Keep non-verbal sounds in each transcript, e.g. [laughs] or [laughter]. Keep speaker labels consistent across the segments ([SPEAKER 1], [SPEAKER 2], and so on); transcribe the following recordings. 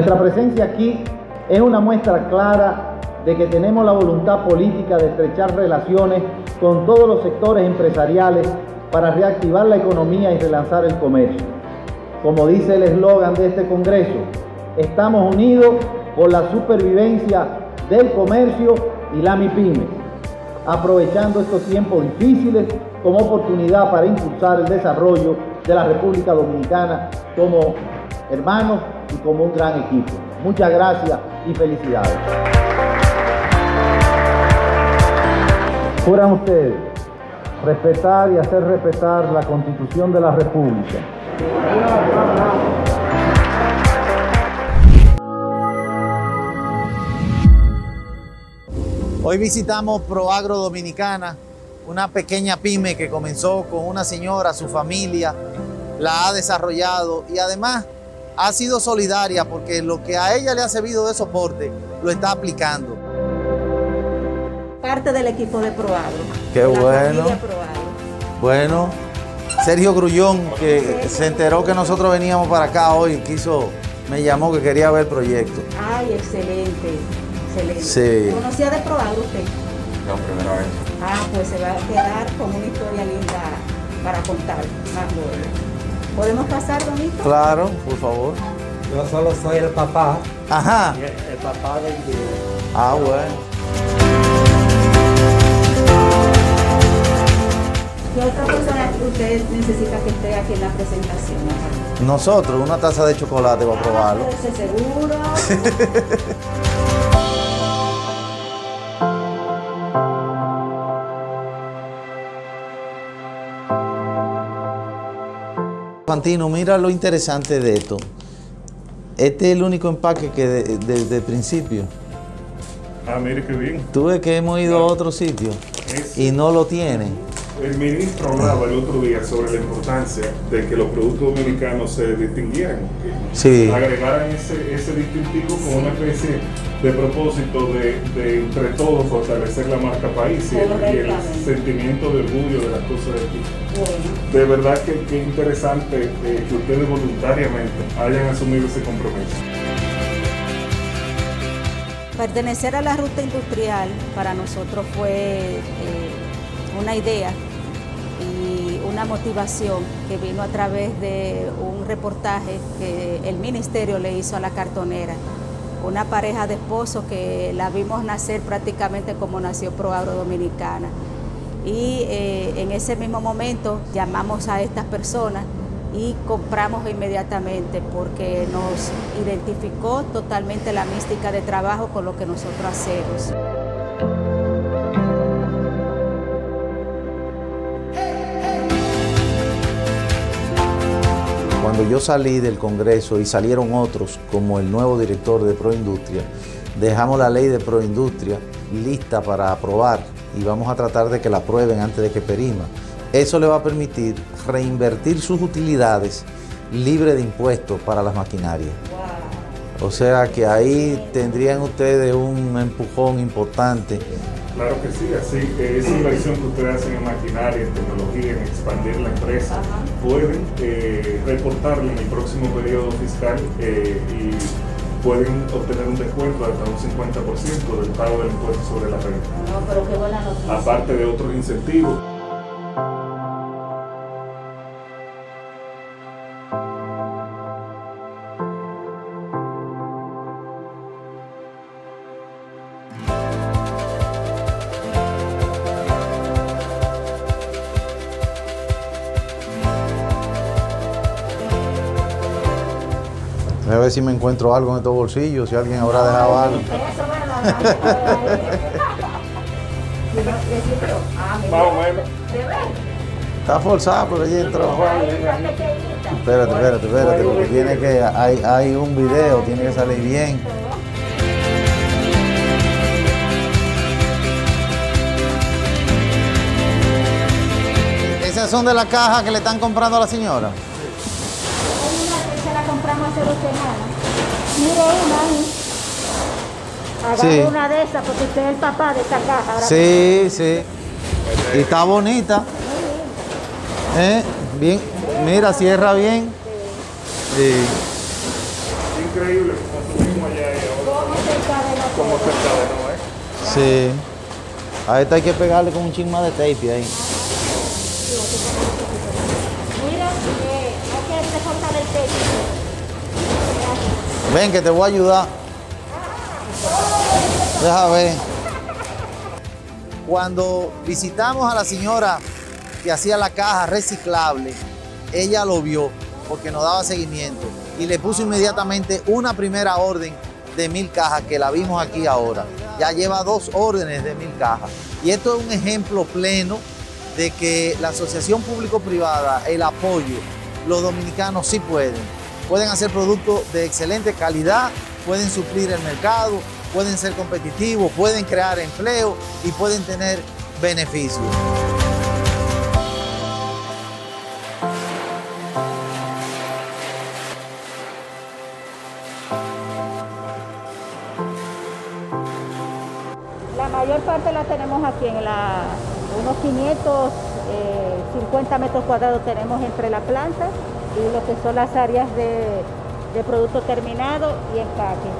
[SPEAKER 1] Nuestra presencia aquí es una muestra clara de que tenemos la voluntad política de estrechar relaciones con todos los sectores empresariales para reactivar la economía y relanzar el comercio. Como dice el eslogan de este Congreso, estamos unidos por la supervivencia del comercio y la MIPYME, aprovechando estos tiempos difíciles como oportunidad para impulsar el desarrollo de la República Dominicana como hermanos como un gran equipo. Muchas gracias y felicidades. Juran ustedes respetar y hacer respetar la Constitución de la República. Hoy visitamos Proagro Dominicana, una pequeña pyme que comenzó con una señora, su familia, la ha desarrollado y además ha sido solidaria porque lo que a ella le ha servido de soporte lo está aplicando.
[SPEAKER 2] Parte del equipo de Proagro.
[SPEAKER 1] Qué
[SPEAKER 2] de
[SPEAKER 1] bueno.
[SPEAKER 2] Proagro.
[SPEAKER 1] Bueno, Sergio Grullón, que se enteró que nosotros veníamos para acá hoy, quiso, me llamó que quería ver el proyecto.
[SPEAKER 2] Ay, excelente, excelente.
[SPEAKER 1] Sí.
[SPEAKER 2] ¿Conocía de Proagro usted?
[SPEAKER 3] La primera vez.
[SPEAKER 2] Ah, pues se va a quedar con una historia linda para contar más luego. ¿Podemos pasar, Donito?
[SPEAKER 1] Claro, por favor.
[SPEAKER 4] Yo solo soy el papá,
[SPEAKER 1] Ajá.
[SPEAKER 4] el, el papá del video.
[SPEAKER 1] Ah, bueno.
[SPEAKER 2] ¿Qué otra persona usted necesita que esté aquí en la presentación?
[SPEAKER 1] Nosotros, una taza de chocolate para probarlo.
[SPEAKER 2] Ah, seguro. [laughs]
[SPEAKER 1] Fantino, mira lo interesante de esto. Este es el único empaque que de- desde el principio.
[SPEAKER 3] Ah, mire qué bien.
[SPEAKER 1] Tú ves que hemos ido a otro sitio
[SPEAKER 3] Es-
[SPEAKER 1] y no lo tienen.
[SPEAKER 3] El ministro hablaba el otro día sobre la importancia de que los productos dominicanos se distinguieran. que
[SPEAKER 1] Sí.
[SPEAKER 3] Agregaran ese, ese distintivo como una especie de propósito de, de entre todos fortalecer la marca país y el, y el
[SPEAKER 2] Correctamente.
[SPEAKER 3] sentimiento de orgullo de las cosas de aquí. De verdad que, que interesante eh, que ustedes voluntariamente hayan asumido ese compromiso.
[SPEAKER 2] pertenecer a la ruta industrial para nosotros fue eh, una idea una motivación que vino a través de un reportaje que el ministerio le hizo a la cartonera. Una pareja de esposos que la vimos nacer prácticamente como nació Proagro Dominicana. Y eh, en ese mismo momento llamamos a estas personas y compramos inmediatamente porque nos identificó totalmente la mística de trabajo con lo que nosotros hacemos.
[SPEAKER 1] Cuando yo salí del Congreso y salieron otros, como el nuevo director de Proindustria, dejamos la ley de Proindustria lista para aprobar y vamos a tratar de que la aprueben antes de que perima. Eso le va a permitir reinvertir sus utilidades libre de impuestos para las maquinarias. O sea que ahí tendrían ustedes un empujón importante.
[SPEAKER 3] Claro que sí, así que esa inversión que ustedes hacen en maquinaria, en tecnología, en expandir la empresa, pueden eh, reportarle en el próximo periodo fiscal eh, y pueden obtener un descuento de hasta un 50% del pago del impuesto sobre la renta,
[SPEAKER 2] No, pero qué buena noticia.
[SPEAKER 3] aparte de otros incentivos.
[SPEAKER 1] A ver si me encuentro algo en estos bolsillos, si alguien habrá dejado algo. Está forzado, pero ella entró. Espérate, espérate, espérate, porque tiene que, hay, hay un video, tiene que salir bien. Esas son de la caja que le están comprando a la señora.
[SPEAKER 2] Compramos hace dos semanas. Mire una ahí. Agarre
[SPEAKER 1] Sí.
[SPEAKER 2] una de esas porque usted es el papá de esta caja. ahora
[SPEAKER 1] Sí, sí. Y está bonita. ¿Eh? Bien. Mira, cierra bien. Sí.
[SPEAKER 3] Increíble cómo como cerca de Noé.
[SPEAKER 1] Sí. A esta hay que pegarle con un chisma de tape ahí.
[SPEAKER 2] Mira, eh, hay que reforzar el techo.
[SPEAKER 1] Ven que te voy a ayudar. Deja ver. Cuando visitamos a la señora que hacía la caja reciclable, ella lo vio porque nos daba seguimiento y le puso inmediatamente una primera orden de mil cajas que la vimos aquí ahora. Ya lleva dos órdenes de mil cajas. Y esto es un ejemplo pleno de que la asociación público-privada, el apoyo, los dominicanos sí pueden. Pueden hacer productos de excelente calidad, pueden suplir el mercado, pueden ser competitivos, pueden crear empleo y pueden tener beneficios.
[SPEAKER 2] La mayor parte la tenemos aquí en la, unos 550 metros cuadrados tenemos entre la planta y lo que son las áreas de, de producto terminado y empaque.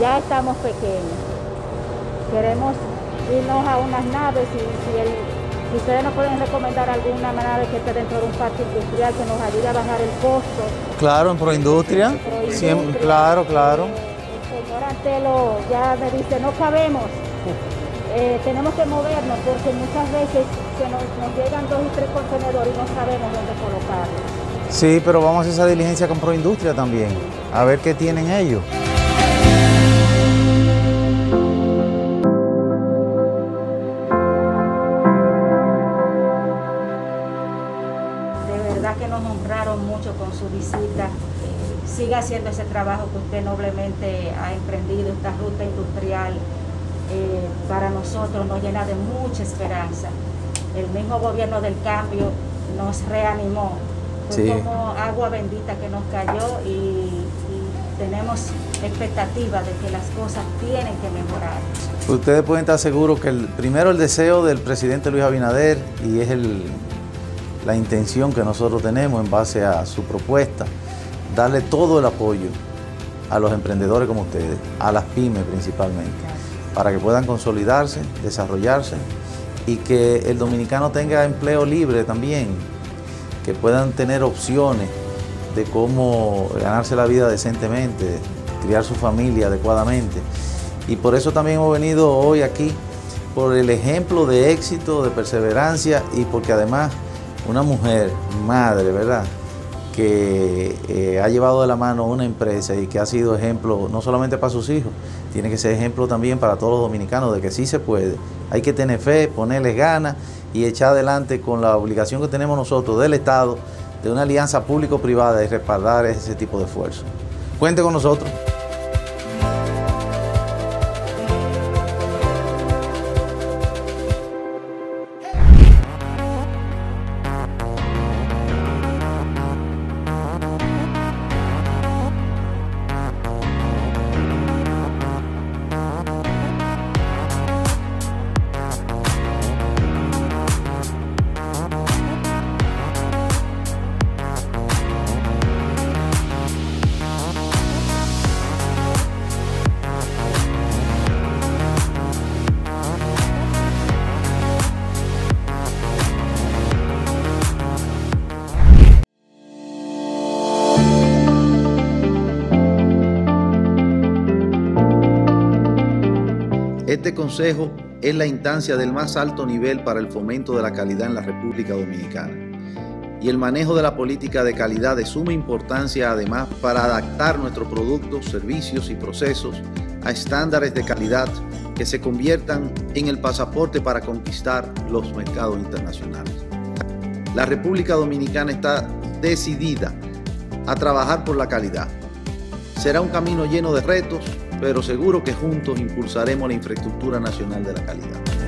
[SPEAKER 2] Ya estamos pequeños. Queremos irnos a unas naves y si, el- si ustedes nos pueden recomendar alguna nave que esté dentro de un parque industrial que nos ayude a bajar el costo.
[SPEAKER 1] Claro, en Proindustria.
[SPEAKER 2] Proindustria,
[SPEAKER 1] Siempre- claro, claro.
[SPEAKER 2] el señor Antelo ya me dice, no cabemos. [laughs] Eh, tenemos que movernos porque muchas veces se nos, nos llegan dos y tres contenedores y no sabemos dónde colocarlos.
[SPEAKER 1] Sí, pero vamos a hacer esa diligencia con Proindustria también. A ver qué tienen ellos.
[SPEAKER 2] De verdad que nos honraron mucho con su visita. Siga haciendo ese trabajo que usted noblemente ha emprendido, esta ruta industrial. eh, para nosotros nos llena de mucha esperanza. El mismo gobierno del cambio nos reanimó. Fue
[SPEAKER 1] Sí.
[SPEAKER 2] como agua bendita que nos cayó y, y tenemos expectativa de que las cosas tienen que mejorar.
[SPEAKER 1] Ustedes pueden estar seguros que el, primero el deseo del presidente Luis Abinader y es el- la intención que nosotros tenemos en base a su propuesta, darle todo el apoyo a los emprendedores como ustedes, a las pymes principalmente, para que puedan consolidarse, desarrollarse y que el dominicano tenga empleo libre también, que puedan tener opciones de cómo ganarse la vida decentemente, criar su familia adecuadamente. Y por eso también hemos venido hoy aquí, por el ejemplo de éxito, de perseverancia y porque además una mujer, madre, ¿verdad? que eh, ha llevado de la mano una empresa y que ha sido ejemplo no solamente para sus hijos, tiene que ser ejemplo también para todos los dominicanos de que sí se puede. Hay que tener fe, ponerles ganas y echar adelante con la obligación que tenemos nosotros del Estado de una alianza público-privada y respaldar ese tipo de esfuerzos. Cuente con nosotros. Este consejo es la instancia del más alto nivel para el fomento de la calidad en la República Dominicana. Y el manejo de la política de calidad de suma importancia además para adaptar nuestros productos, servicios y procesos a estándares de calidad que se conviertan en el pasaporte para conquistar los mercados internacionales. La República Dominicana está decidida a trabajar por la calidad. Será un camino lleno de retos, pero seguro que juntos impulsaremos la infraestructura nacional de la calidad.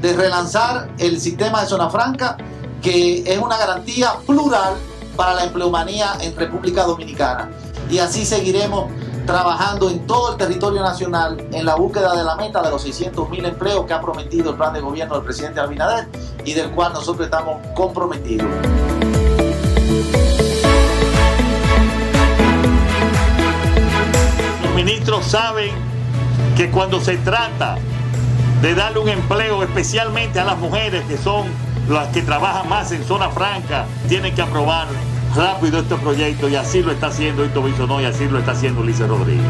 [SPEAKER 1] De relanzar el sistema de zona franca, que es una garantía plural para la empleomanía en República Dominicana. Y así seguiremos trabajando en todo el territorio nacional en la búsqueda de la meta de los 600 mil empleos que ha prometido el plan de gobierno del presidente Abinader y del cual nosotros estamos comprometidos.
[SPEAKER 5] Los ministros saben que cuando se trata de darle un empleo especialmente a las mujeres que son las que trabajan más en zona franca, tienen que aprobar rápido este proyecto y así lo está haciendo Hito Bisonó y así lo está haciendo Ulises Rodríguez.